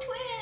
twins.